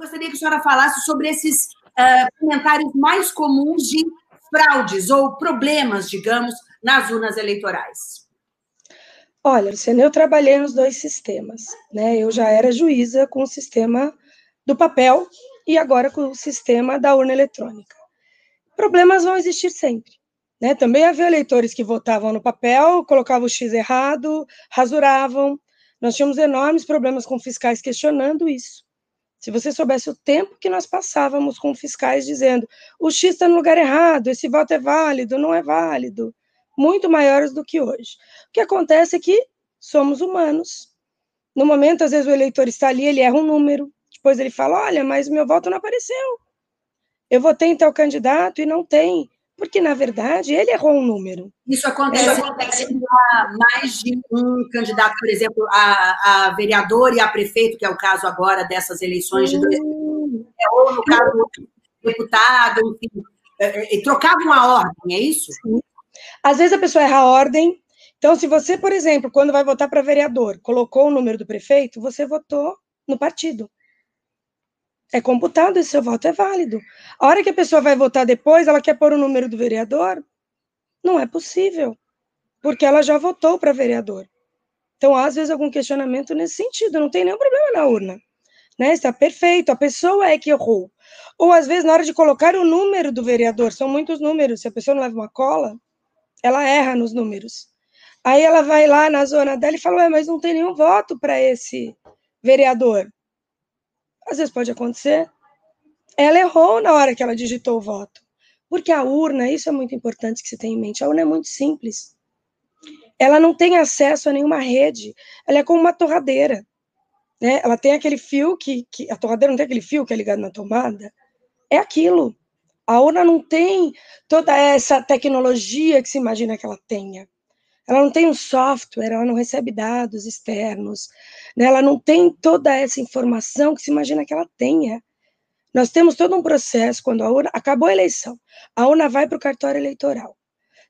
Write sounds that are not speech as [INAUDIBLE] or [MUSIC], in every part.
gostaria que a senhora falasse sobre esses uh, comentários mais comuns de fraudes ou problemas, digamos, nas urnas eleitorais. Olha, Luciana, eu trabalhei nos dois sistemas, né? Eu já era juíza com o sistema do papel e agora com o sistema da urna eletrônica. Problemas vão existir sempre. Né? Também havia eleitores que votavam no papel, colocavam o X errado, rasuravam. Nós tínhamos enormes problemas com fiscais questionando isso. Se você soubesse o tempo que nós passávamos com fiscais dizendo o X está no lugar errado, esse voto é válido, não é válido, muito maiores do que hoje. O que acontece é que somos humanos. No momento, às vezes, o eleitor está ali, ele erra um número, depois ele fala: olha, mas meu voto não apareceu. Eu votei em tal candidato e não tem porque, na verdade, ele errou um número. Isso acontece, Isso acontece a mais de um candidato, por exemplo, a, a, vereador e a prefeito, que é o caso agora dessas eleições de dois hum. ou no caso deputado, enfim, é, é, trocavam a ordem, é isso? Sim. Às vezes a pessoa erra a ordem. Então, se você, por exemplo, quando vai votar para vereador, colocou o número do prefeito, você votou no partido é computado e seu voto é válido. A hora que a pessoa vai votar depois, ela quer pôr o número do vereador? Não é possível, porque ela já votou para vereador. Então, às vezes, algum questionamento nesse sentido, não tem nenhum problema na urna. Né? Está perfeito, a pessoa é que errou. Ou, às vezes, na hora de colocar o número do vereador, são muitos números, se a pessoa não leva uma cola, ela erra nos números. Aí ela vai lá na zona dela e fala, mas não tem nenhum voto para esse vereador. Às vezes pode acontecer. Ela errou na hora que ela digitou o voto. Porque a urna, isso é muito importante que você tenha em mente, a urna é muito simples. Ela não tem acesso a nenhuma rede. Ela é como uma torradeira. Né? Ela tem aquele fio que, que. A torradeira não tem aquele fio que é ligado na tomada. É aquilo. A urna não tem toda essa tecnologia que se imagina que ela tenha. Ela não tem um software, ela não recebe dados externos, né? ela não tem toda essa informação que se imagina que ela tenha. Nós temos todo um processo, quando a urna acabou a eleição, a urna vai para o cartório eleitoral.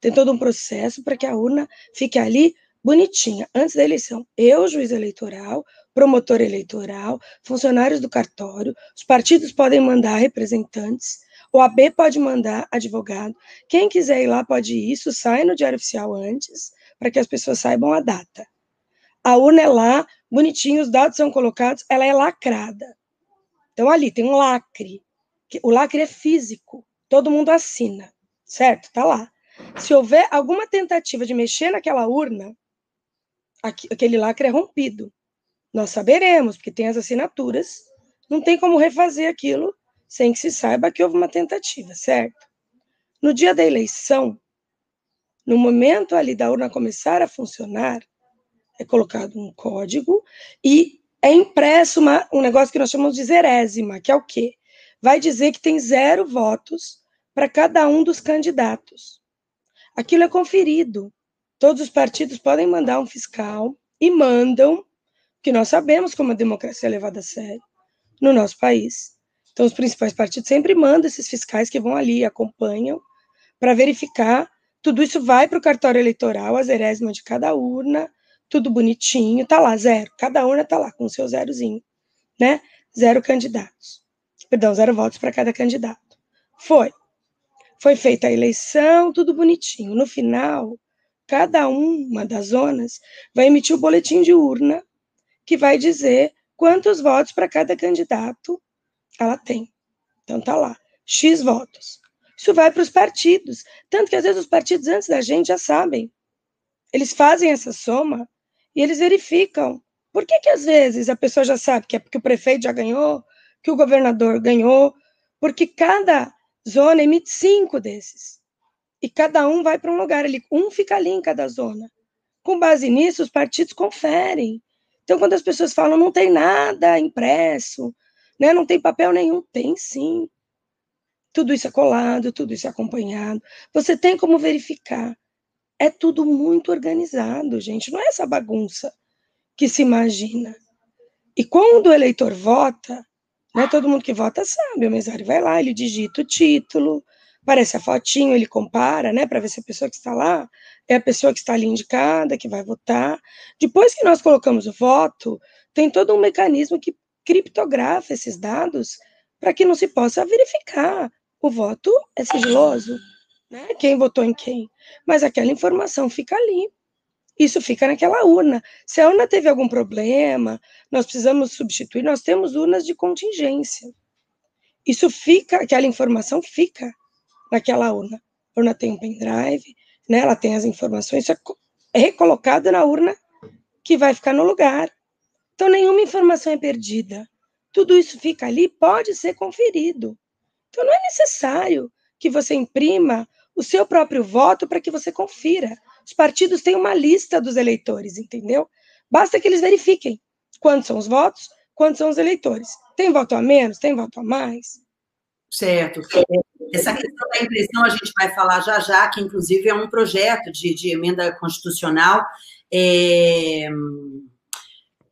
Tem todo um processo para que a urna fique ali bonitinha, antes da eleição. Eu, juiz eleitoral, promotor eleitoral, funcionários do cartório, os partidos podem mandar representantes, o AB pode mandar advogado. Quem quiser ir lá pode ir, isso sai no Diário Oficial antes, para que as pessoas saibam a data. A urna é lá, bonitinho, os dados são colocados, ela é lacrada. Então, ali tem um lacre. O lacre é físico, todo mundo assina, certo? Tá lá. Se houver alguma tentativa de mexer naquela urna, aquele lacre é rompido. Nós saberemos, porque tem as assinaturas, não tem como refazer aquilo sem que se saiba que houve uma tentativa, certo? No dia da eleição, no momento ali da urna começar a funcionar, é colocado um código e é impresso uma, um negócio que nós chamamos de zerésima, que é o quê? Vai dizer que tem zero votos para cada um dos candidatos. Aquilo é conferido. Todos os partidos podem mandar um fiscal e mandam, que nós sabemos como a democracia é levada a sério no nosso país. Então, os principais partidos sempre mandam esses fiscais que vão ali, acompanham, para verificar tudo isso vai para o cartório eleitoral, a zerésima de cada urna, tudo bonitinho, tá lá, zero. Cada urna tá lá com seu zerozinho, né? Zero candidatos. Perdão, zero votos para cada candidato. Foi. Foi feita a eleição, tudo bonitinho. No final, cada uma das zonas vai emitir o boletim de urna que vai dizer quantos votos para cada candidato ela tem. Então tá lá, X votos. Isso vai para os partidos. Tanto que às vezes os partidos, antes da gente, já sabem. Eles fazem essa soma e eles verificam. Por que, que às vezes a pessoa já sabe que é porque o prefeito já ganhou, que o governador ganhou? Porque cada zona emite cinco desses. E cada um vai para um lugar. Ele, um fica ali em cada zona. Com base nisso, os partidos conferem. Então, quando as pessoas falam não tem nada impresso, né, não tem papel nenhum, tem sim. Tudo isso é colado, tudo isso é acompanhado. Você tem como verificar. É tudo muito organizado, gente. Não é essa bagunça que se imagina. E quando o eleitor vota, né, todo mundo que vota sabe, o mesário vai lá, ele digita o título, aparece a fotinho, ele compara, né, para ver se a pessoa que está lá é a pessoa que está ali indicada, que vai votar. Depois que nós colocamos o voto, tem todo um mecanismo que criptografa esses dados para que não se possa verificar. O voto é sigiloso, né? Quem votou em quem. Mas aquela informação fica ali. Isso fica naquela urna. Se a urna teve algum problema, nós precisamos substituir, nós temos urnas de contingência. Isso fica, aquela informação fica naquela urna. A urna tem um pendrive, né? Ela tem as informações, isso é, é recolocada na urna que vai ficar no lugar. Então, nenhuma informação é perdida. Tudo isso fica ali, pode ser conferido. Então, não é necessário que você imprima o seu próprio voto para que você confira. Os partidos têm uma lista dos eleitores, entendeu? Basta que eles verifiquem quantos são os votos, quantos são os eleitores. Tem voto a menos? Tem voto a mais? Certo. Essa questão da impressão a gente vai falar já já, que inclusive é um projeto de, de emenda constitucional. É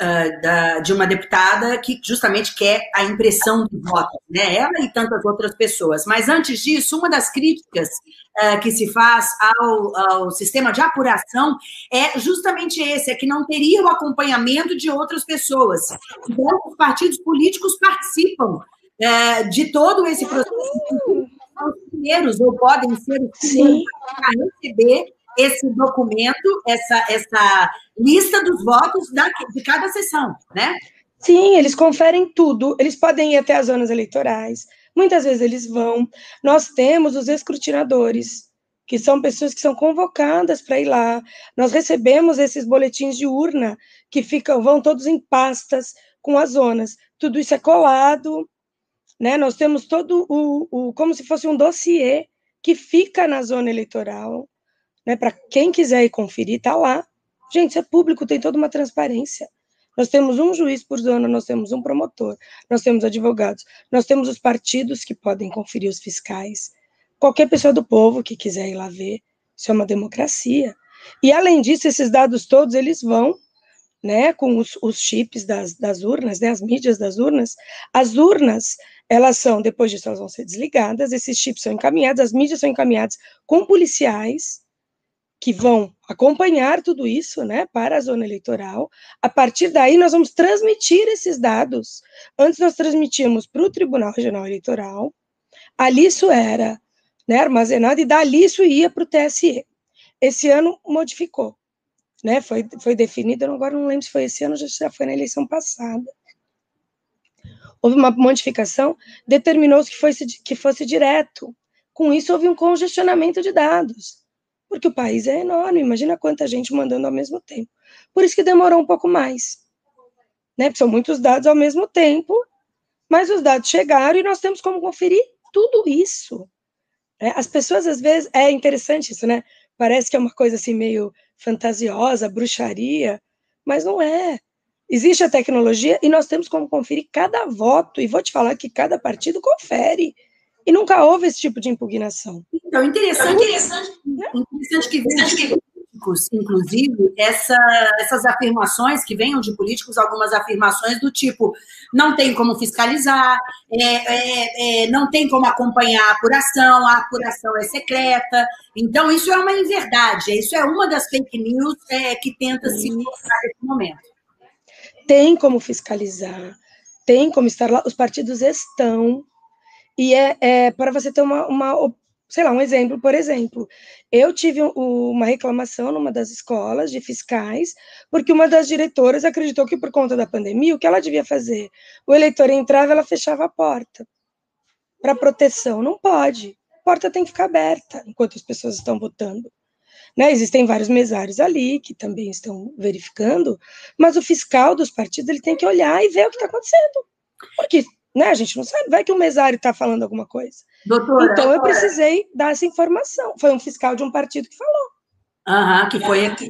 uh, da, de uma deputada que justamente quer a impressão do voto, né? Ela e tantas outras pessoas. Mas antes disso, uma das críticas uh, que se faz ao, ao sistema de apuração é justamente esse, é que não teria o acompanhamento de outras pessoas. Então, os partidos políticos participam uh, de todo esse processo. São os primeiros, ou podem ser os primeiros a receber esse documento, essa, essa lista dos votos da, de cada sessão, né? Sim, eles conferem tudo. Eles podem ir até as zonas eleitorais. Muitas vezes eles vão. Nós temos os escrutinadores, que são pessoas que são convocadas para ir lá. Nós recebemos esses boletins de urna que ficam, vão todos em pastas com as zonas. Tudo isso é colado, né? Nós temos todo o, o como se fosse um dossiê que fica na zona eleitoral né? Para quem quiser ir conferir, tá lá. Gente, é público, tem toda uma transparência. Nós temos um juiz por zona, nós temos um promotor, nós temos advogados, nós temos os partidos que podem conferir os fiscais. Qualquer pessoa do povo que quiser ir lá ver, isso é uma democracia. E além disso, esses dados todos eles vão, né, com os, os chips das, das urnas, né, as mídias das urnas. As urnas, elas são, depois disso, elas vão ser desligadas, esses chips são encaminhados, as mídias são encaminhadas com policiais, que vão acompanhar tudo isso, né, para a zona eleitoral. A partir daí, nós vamos transmitir esses dados. Antes, nós transmitíamos para o Tribunal Regional Eleitoral. Ali isso era né, armazenado e dali isso ia para o TSE. Esse ano modificou, né? Foi, foi definido, agora não lembro se foi esse ano, já foi na eleição passada. Houve uma modificação, determinou-se que fosse, que fosse direto. Com isso, houve um congestionamento de dados porque o país é enorme, imagina quanta gente mandando ao mesmo tempo. Por isso que demorou um pouco mais, né? Porque são muitos dados ao mesmo tempo, mas os dados chegaram e nós temos como conferir tudo isso. É, as pessoas, às vezes, é interessante isso, né? Parece que é uma coisa assim meio fantasiosa, bruxaria, mas não é. Existe a tecnologia e nós temos como conferir cada voto, e vou te falar que cada partido confere. E nunca houve esse tipo de impugnação. Então, interessante, interessante, interessante que venham de políticos, inclusive, essa, essas afirmações que venham de políticos, algumas afirmações do tipo, não tem como fiscalizar, é, é, é, não tem como acompanhar a apuração, a apuração é secreta. Então, isso é uma inverdade, isso é uma das fake news é, que tenta se mostrar nesse momento. Tem como fiscalizar, tem como estar lá, os partidos estão e é, é para você ter uma, uma, sei lá, um exemplo, por exemplo, eu tive uma reclamação numa das escolas de fiscais, porque uma das diretoras acreditou que por conta da pandemia, o que ela devia fazer? O eleitor entrava, ela fechava a porta. Para proteção, não pode. A porta tem que ficar aberta enquanto as pessoas estão votando. Né, existem vários mesários ali que também estão verificando, mas o fiscal dos partidos ele tem que olhar e ver o que está acontecendo. Porque né? A gente não sabe, vai que o mesário está falando alguma coisa. Doutora, então eu precisei dar essa informação. Foi um fiscal de um partido que falou. Aham, que foi aqui.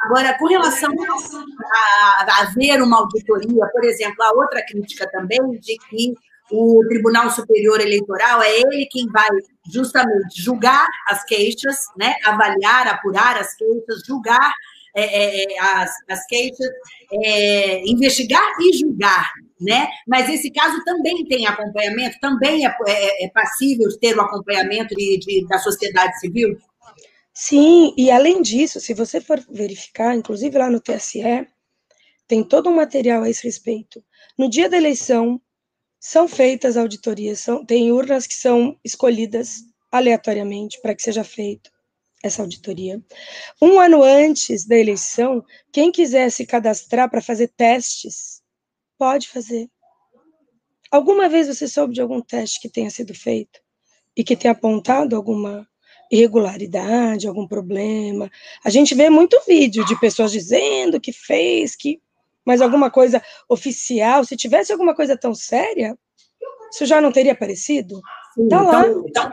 Agora, com relação a, a haver uma auditoria, por exemplo, a outra crítica também de que o Tribunal Superior Eleitoral é ele quem vai justamente julgar as queixas, né, avaliar, apurar as queixas, julgar é, é, é as, as queixas, é, investigar e julgar né? Mas esse caso também tem acompanhamento, também é, é, é passível ter o acompanhamento de, de, da sociedade civil? Sim, e além disso, se você for verificar, inclusive lá no TSE, tem todo um material a esse respeito. No dia da eleição, são feitas auditorias, são, tem urnas que são escolhidas aleatoriamente para que seja feito essa auditoria. Um ano antes da eleição, quem quiser se cadastrar para fazer testes, pode fazer. Alguma vez você soube de algum teste que tenha sido feito e que tenha apontado alguma irregularidade, algum problema? A gente vê muito vídeo de pessoas dizendo que fez, que mas alguma coisa oficial, se tivesse alguma coisa tão séria, isso já não teria aparecido? Sim, tá lá. Então, então,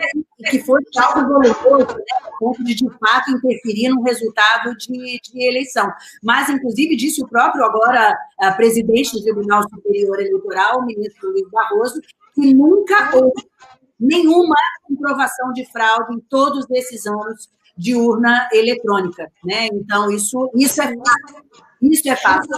que foi algo doloroso, né, ponto de, de fato, interferir no resultado de, de, eleição. Mas, inclusive, disse o próprio, agora, presidente do Tribunal Superior Eleitoral, o ministro Luiz Barroso, que nunca houve nenhuma comprovação de fraude em todos esses anos de urna eletrônica. Né? Então, isso, isso é fácil. Isso é fácil.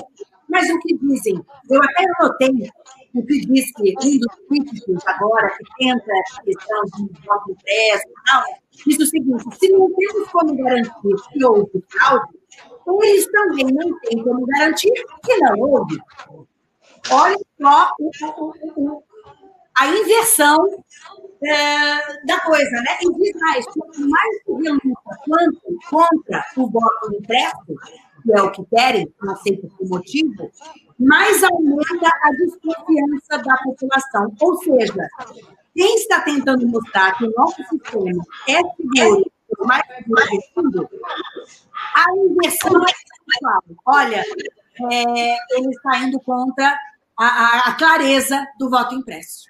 Mas o que dizem? Eu até anotei o que diz que um dos críticos agora que tenta essa questão de voto impresso tal, diz o seguinte: se não temos como garantir que houve fraude, eles também não têm como garantir que não houve. Olha só o, o, o, a inversão é, da coisa, né? E diz mais: quanto mais se reluta quanto contra o voto impresso, que é o que querem, não sei por que motivo, mais aumenta a desconfiança da população. Ou seja, quem está tentando mostrar que o nosso sistema é seguro, mais seguro a inversão é sexual. Olha, é, ele está indo contra a, a, a clareza do voto impresso.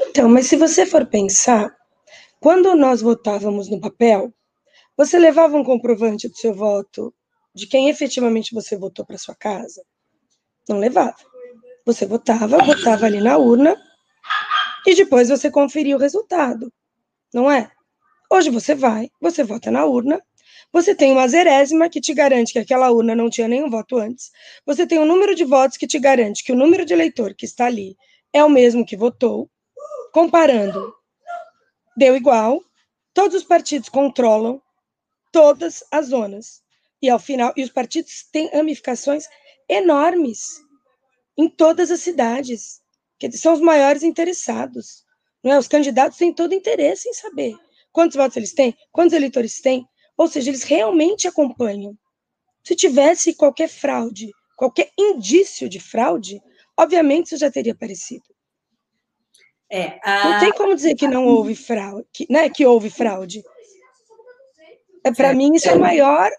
Então, mas se você for pensar, quando nós votávamos no papel, você levava um comprovante do seu voto de quem efetivamente você votou para sua casa? Não levava. Você votava, votava ali na urna e depois você conferia o resultado, não é? Hoje você vai, você vota na urna, você tem uma zerésima que te garante que aquela urna não tinha nenhum voto antes, você tem um número de votos que te garante que o número de eleitor que está ali é o mesmo que votou, comparando, deu igual, todos os partidos controlam todas as zonas. E ao final, e os partidos têm ramificações enormes em todas as cidades, que são os maiores interessados. Não é? Os candidatos têm todo interesse em saber quantos votos eles têm, quantos eleitores têm, ou seja, eles realmente acompanham. Se tivesse qualquer fraude, qualquer indício de fraude, obviamente isso já teria aparecido. É, a... Não tem como dizer que não houve fraude, que, né, que houve fraude. É, Para mim, isso é maior.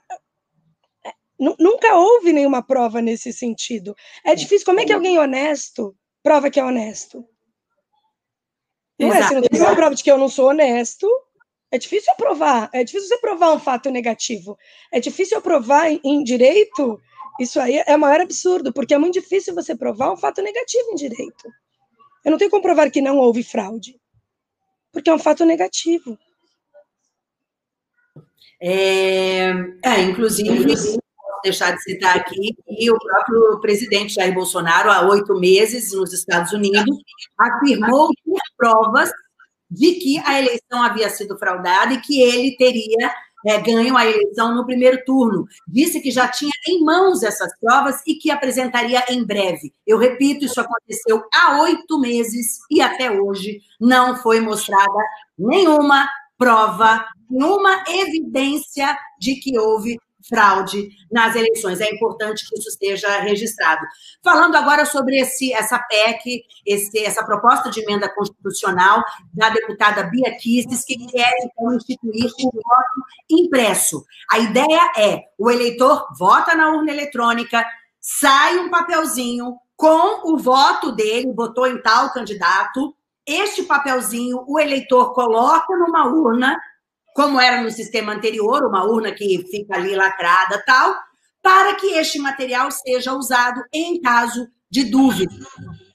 É, nunca houve nenhuma prova nesse sentido. É difícil. Como é que alguém honesto prova que é honesto? Não é? Se não tem uma prova de que eu não sou honesto, é difícil eu provar. É difícil você provar um fato negativo. É difícil eu provar em, em direito. Isso aí é o maior absurdo, porque é muito difícil você provar um fato negativo em direito. Eu não tenho como provar que não houve fraude, porque é um fato negativo. É, é, inclusive, deixar de citar aqui que o próprio presidente Jair Bolsonaro, há oito meses, nos Estados Unidos, afirmou ter provas de que a eleição havia sido fraudada e que ele teria é, ganho a eleição no primeiro turno. Disse que já tinha em mãos essas provas e que apresentaria em breve. Eu repito, isso aconteceu há oito meses e até hoje não foi mostrada nenhuma prova, nenhuma evidência de que houve fraude nas eleições. É importante que isso esteja registrado. Falando agora sobre esse, essa PEC, esse, essa proposta de emenda constitucional da deputada Bia Kisses, que quer então, instituir o voto impresso. A ideia é: o eleitor vota na urna eletrônica, sai um papelzinho com o voto dele, votou em tal candidato, este papelzinho o eleitor coloca numa urna, como era no sistema anterior, uma urna que fica ali lacrada tal, para que este material seja usado em caso de dúvida.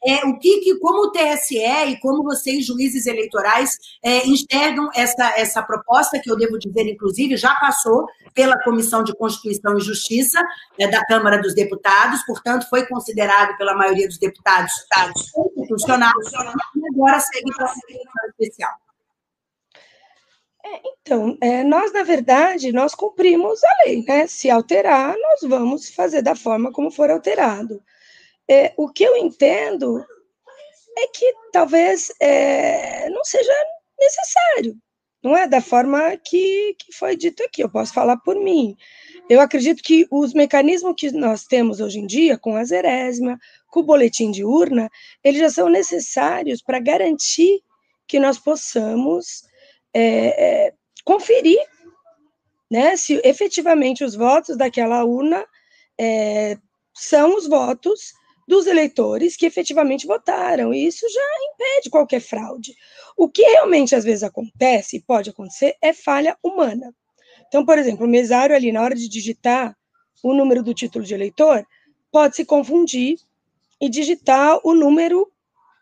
É, o que, que, como o TSE e como vocês, juízes eleitorais, é, enxergam essa, essa proposta, que eu devo dizer, inclusive, já passou pela Comissão de Constituição e Justiça é, da Câmara dos Deputados, portanto, foi considerado pela maioria dos deputados constitucional, e agora segue para a Comissão Especial. É, então, é, nós, na verdade, nós cumprimos a lei, né? Se alterar, nós vamos fazer da forma como for alterado. é, o que eu entendo é que talvez é, não seja necessário, não é da forma que, que foi dito aqui. Eu posso falar por mim. Eu acredito que os mecanismos que nós temos hoje em dia, com a zerésima, com o boletim de urna, eles já são necessários para garantir que nós possamos é, é, conferir né, se efetivamente os votos daquela urna é, são os votos dos eleitores que efetivamente votaram. E isso já impede qualquer fraude. O que realmente às vezes acontece, e pode acontecer, é falha humana. Então, por exemplo, o mesário ali, na hora de digitar o número do título de eleitor, pode se confundir e digitar o número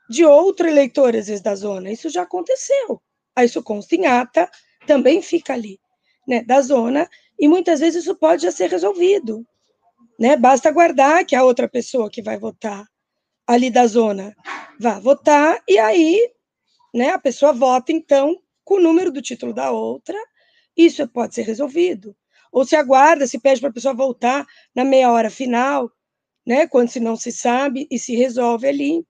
de outro eleitor, às vezes, da zona. Isso já aconteceu. Em ata, também fica ali, né, da zona, e muitas vezes isso pode já ser resolvido né? Basta aguardar que a outra pessoa que vai votar ali da zona vá votar e aí, né, a pessoa vota então com o número do título da outra, isso pode ser resolvido. Ou se aguarda, se pede para a pessoa voltar na meia hora final, né, quando se não se sabe e se resolve ali.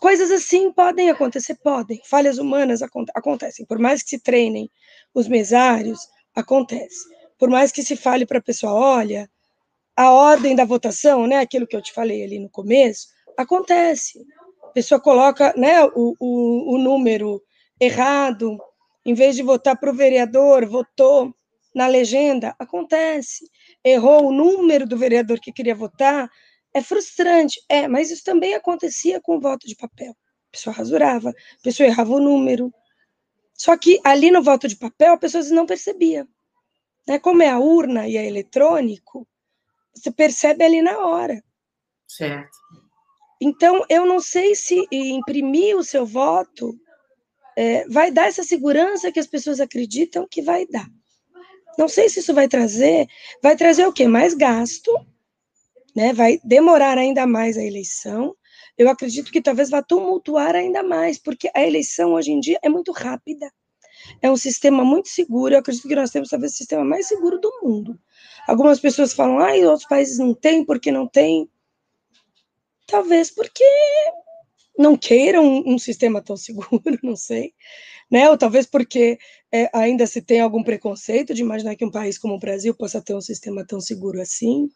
Coisas assim podem acontecer, podem. Falhas humanas acontecem. Por mais que se treinem os mesários, acontece. Por mais que se fale para a pessoa, olha, a ordem da votação, né, aquilo que eu te falei ali no começo, acontece. A pessoa coloca né, o, o, o número errado, em vez de votar para o vereador, votou na legenda, acontece. Errou o número do vereador que queria votar, é frustrante. É, mas isso também acontecia com o voto de papel. A pessoa rasurava, a pessoa errava o número. Só que ali no voto de papel, a pessoa não percebia. Né? Como é a urna e é eletrônico, você percebe ali na hora. Certo. Então, eu não sei se imprimir o seu voto é, vai dar essa segurança que as pessoas acreditam que vai dar. Não sei se isso vai trazer, vai trazer o quê? Mais gasto, né? Vai demorar ainda mais a eleição. Eu acredito que talvez vá tumultuar ainda mais, porque a eleição hoje em dia é muito rápida. É um sistema muito seguro. Eu acredito que nós temos talvez o sistema mais seguro do mundo. Algumas pessoas falam, ah, outros países não têm, porque não tem? Talvez porque não queiram um, um sistema tão seguro, [LAUGHS] não sei. Né? Ou talvez porque é, ainda se tem algum preconceito de imaginar que um país como o Brasil possa ter um sistema tão seguro assim.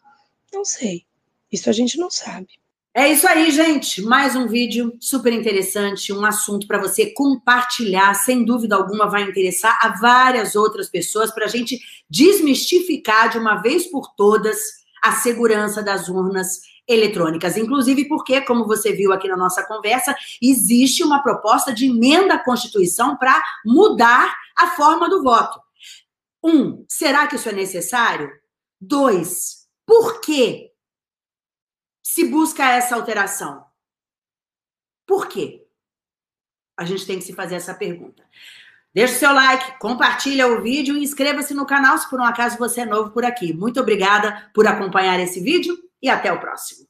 Não sei. Isso a gente não sabe. É isso aí, gente. Mais um vídeo super interessante, um assunto para você compartilhar. Sem dúvida alguma, vai interessar a várias outras pessoas para a gente desmistificar de uma vez por todas a segurança das urnas eletrônicas. Inclusive porque, como você viu aqui na nossa conversa, existe uma proposta de emenda à Constituição para mudar a forma do voto. Um, será que isso é necessário? Dois, por quê? Se busca essa alteração? Por quê? A gente tem que se fazer essa pergunta. Deixe seu like, compartilha o vídeo e inscreva-se no canal se por um acaso você é novo por aqui. Muito obrigada por acompanhar esse vídeo e até o próximo.